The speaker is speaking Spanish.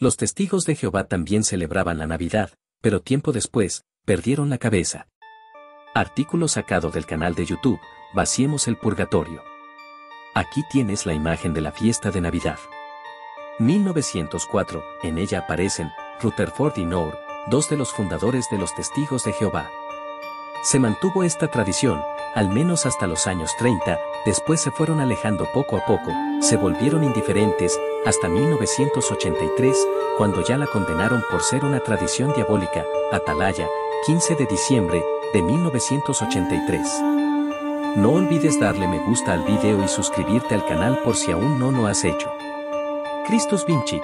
Los testigos de Jehová también celebraban la Navidad, pero tiempo después, perdieron la cabeza. Artículo sacado del canal de YouTube, Vaciemos el Purgatorio. Aquí tienes la imagen de la fiesta de Navidad. 1904, en ella aparecen Rutherford y Noor, dos de los fundadores de los Testigos de Jehová. Se mantuvo esta tradición, al menos hasta los años 30, después se fueron alejando poco a poco, se volvieron indiferentes, hasta 1983, cuando ya la condenaron por ser una tradición diabólica, Atalaya, 15 de diciembre de 1983. No olvides darle me gusta al video y suscribirte al canal por si aún no lo has hecho. Christus Vinci,